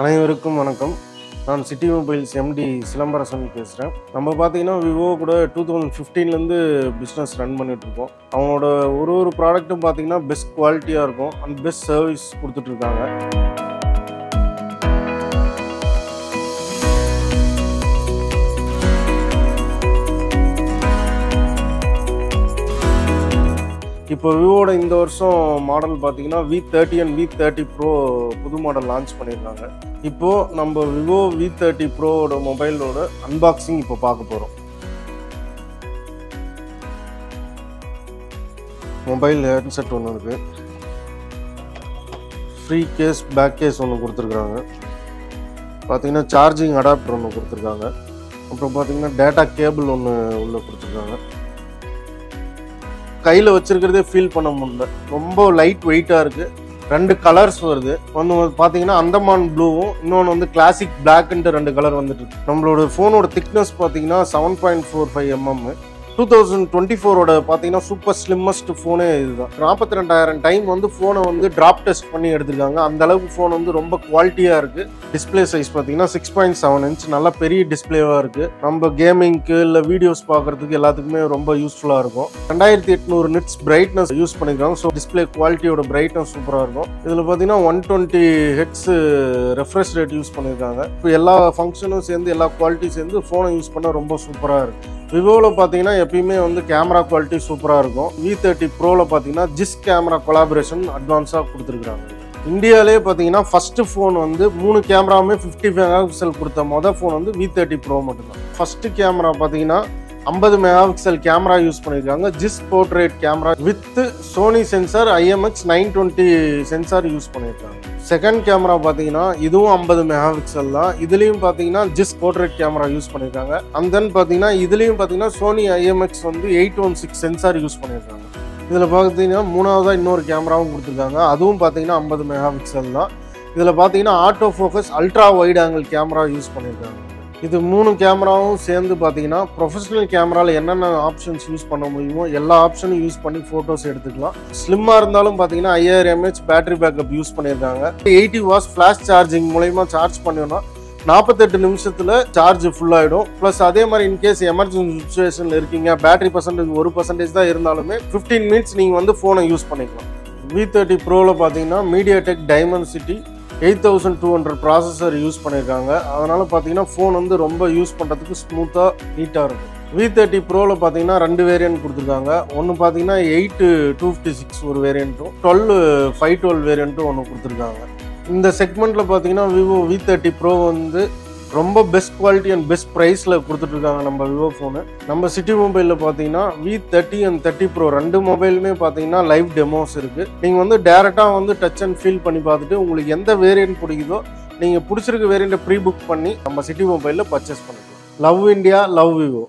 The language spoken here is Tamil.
அனைவருக்கும் வணக்கம். நான் சிட்டி மொபைல்ஸ் எம்டி சிலம்பரசன் பேசுகிறேன் நம்ம பார்த்தீங்கன்னா விவோ கூட டூ தௌசண்ட் ஃபிஃப்டீன்லேருந்து பிஸ்னஸ் ரன் பண்ணிகிட்ருக்கோம் அவங்களோட ஒரு ஒரு ப்ராடக்ட்டும் பார்த்தீங்கன்னா பெஸ்ட் குவாலிட்டியாக இருக்கும். அண்ட் பெஸ்ட் சர்வீஸ் கொடுத்துட்ருக்காங்க இப்போ விவோட இந்த வருஷம் மாடல் பார்த்தீங்கன்னா V thirty and V thirty pro புது மாடல் லான்ச் பண்ணியிருக்காங்க. இப்போது நம்ம விவோ வி தேர்ட்டி ப்ரோவோட மொபைலோட அன்பாக்சிங் இப்போ பார்க்க போகிறோம் மொபைல் ஹேண்ட்செட் ஒன்று இருக்குது ஃப்ரீ கேஸ் பேக் கேஸ் ஒன்று கொடுத்துருக்குறாங்க பார்த்தீங்கன்னா சார்ஜிங் அடாப்டர் ஒன்று கொடுத்துருக்காங்க. அப்புறம் பார்த்தீங்கன்னா டேட்டா கேபிள் ஒன்று உள்ளே கொடுத்துருக்காங்க. கையில் வச்சுருக்கிறதே ஃபீல் பண்ண முடியல. ரொம்ப லைட் வெயிட்டாக இருக்குது ரெண்டு கலர்ஸ் வருது. ஒன்று பார்த்தீங்கன்னா அந்தமான் ப்ளூவும் இன்னொன்று வந்து கிளாசிக் பிளாக்ன்ட்டு ரெண்டு கலர் வந்துட்டு நம்மளோட ஃபோனோட திக்னஸ் பார்த்தீங்கன்னா seven point four five mm two thousand twenty ஃபோரோட பார்த்தீங்கன்னா சூப்பர் ஸ்லிம்மஸ்ட் ஃபோனே இதுதான். நாற்பத்தி ரெண்டாயிரம் டைம் வந்து ஃபோனை வந்து ட்ராப் டெஸ்ட் பண்ணி எடுத்திருக்காங்க. அந்த அளவுக்கு ஃபோன் வந்து ரொம்ப குவாலிட்டியாக இருக்குது டிஸ்பிளே சைஸ் பார்த்தீங்கன்னா சிக்ஸ் பாயிண்ட் செவன் இன்ச் நல்லா பெரிய டிஸ்பிளேவாக இருக்குது நம்ம கேமிங்க்கு இல்லை வீடியோஸ் பார்க்குறதுக்கு எல்லாத்துக்குமே ரொம்ப யூஸ்ஃபுல்லாக இருக்கும். ரெண்டாயிரத்தி எட்நூறு நிட்ஸ் பிரைட்னஸ் யூஸ் பண்ணிக்கிறாங்க ஸோ டிஸ்பிளே குவாலிட்டியோட பிரைட்னஸ் சூப்பராக இருக்கும். இதில் பார்த்தீங்கன்னா one twenty hertz refresh rate use பண்ணியிருக்காங்க இப்போ எல்லா ஃபங்க்ஷனும் சேர்ந்து எல்லா குவாலிட்டி சேர்ந்து ஃபோனை யூஸ் பண்ண ரொம்ப சூப்பராக இருக்குது விவோவில் பார்த்தீங்கன்னா எப்பயுமே வந்து கேமரா குவாலிட்டி சூப்பராக இருக்கும். வி தேர்ட்டி ப்ரோவில் பார்த்தீங்கன்னா ஜிஸ் கேமரா கொலாபரேஷன் அட்வான்ஸாக கொடுத்துருக்குறாங்க. இந்தியாவிலே பார்த்தீங்கன்னா ஃபஸ்ட்டு ஃபோன் வந்து மூணு கேமராவுமே ஃபிஃப்டி மெகா பிக்சல் கொடுத்த மொதல் ஃபோன் வந்து வி தேர்ட்டி ப்ரோ மட்டும்தான். ஃபஸ்ட்டு கேமரா பார்த்தீங்கன்னா ஐம்பது மெகாபிக்சல் கேமரா யூஸ் பண்ணியிருக்காங்க. ஜிஸ் portrait camera with Sony sensor IMX nine twenty sensor use பண்ணியிருக்காங்க. செகண்ட் கேமரா பார்த்தீங்கன்னா இதுவும் ஐம்பது மெகா பிக்சல் தான். இதுலேயும் பார்த்தீங்கன்னா ஜிஸ் போர்ட்ரேட் கேமரா யூஸ் பண்ணியிருக்காங்க. அண்ட் தென் பார்த்தீங்கன்னா இதுலேயும் பார்த்தீங்கன்னா சோனி ஐஎம்எக்ஸ் வந்து eight one six sensor use பண்ணியிருக்காங்க. இதில் பார்த்தீங்கன்னா மூணாவதாக இன்னொரு கேமராவும் கொடுத்துருக்காங்க. அதுவும் பார்த்தீங்கன்னா ஐம்பது மெகா பிக்சல் தான். இதில் பார்த்தீங்கன்னா auto focus ultra wide angle camera use பண்ணியிருக்காங்க. இது மூணு கேமராவும் சேர்ந்து பார்த்தீங்கன்னா ப்ரொஃபஷனல் கேமராவில் என்னென்ன ஆப்ஷன்ஸ் யூஸ் பண்ண முடியுமோ எல்லா ஆப்ஷனும் யூஸ் பண்ணி ஃபோட்டோஸ் எடுத்துக்கலாம். ஸ்லிம்மாக இருந்தாலும் பார்த்தீங்கன்னா ஐயாயிரம் எம்ஹெச் பேட்டரி பேக்கப் யூஸ் பண்ணியிருக்காங்க. எயிட்டி வாஸ் ஃப்ளாஷ் சார்ஜிங் மூலயமா சார்ஜ் பண்ணோன்னா நாற்பத்தெட்டு நிமிஷத்தில் சார்ஜ் ஃபுல்லாகிடும் ப்ளஸ் அதே மாதிரி இன்கேஸ் எமர்ஜென்சி சுச்சுவேஷனில் இருக்கீங்க பேட்டரி பர்சன்டேஜ் ஒரு பர்சன்டேஜ் தான் இருந்தாலுமே ஃபிஃப்டீன் மினிட்ஸ் நீங்கள் வந்து ஃபோனை யூஸ் பண்ணிக்கலாம். வி தேர்ட்டி ப்ரோவில் பார்த்தீங்கன்னா MediaTek Dimensity eight thousand two hundred processor use பண்ணியிருக்காங்க. அதனால் பார்த்தீங்கன்னா ஃபோன் வந்து ரொம்ப யூஸ் பண்ணுறதுக்கு ஸ்மூத்தாக நீட்டாக இருக்கும் வி தேர்ட்டி ப்ரோவில் பார்த்தீங்கன்னா ரெண்டு வேரியன்ட் கொடுத்துருக்காங்க. ஒன்று பார்த்தீங்கன்னா எயிட்டு டூ ஃபிஃப்டி சிக்ஸ் ஒரு வேரியண்ட்டும் டுவெல் ஃபைவ் டுவெல் வேரியண்ட்டும் ஒன்று கொடுத்துருக்காங்க. இந்த செக்மெண்ட்டில் பார்த்தீங்கன்னா விவோ வி தேர்ட்டி ப்ரோ வந்து ரொம்ப பெஸ்ட் குவாலிட்டி அண்ட் பெஸ்ட் ப்ரைஸில் கொடுத்துட்ருக்காங்க நம்ம விவோ ஃபோனு நம்ம சிட்டி மொபைலில் பார்த்தீங்கன்னா V thirty and thirty pro ரெண்டு மொபைலுமே பார்த்தீங்கன்னா லைவ் டெமோஸ் இருக்குது நீங்கள் வந்து டேரெக்டாக வந்து டச் அண்ட் ஃபீல் பண்ணி பார்த்துட்டு உங்களுக்கு எந்த வேரியன்ட் பிடிக்குதோ நீங்கள் பிடிச்சிருக்க வேரியண்ட்டை ப்ரீ புக் பண்ணி நம்ம சிட்டி மொபைலில் பர்ச்சேஸ் பண்ணிக்கலாம். Love India love Vivo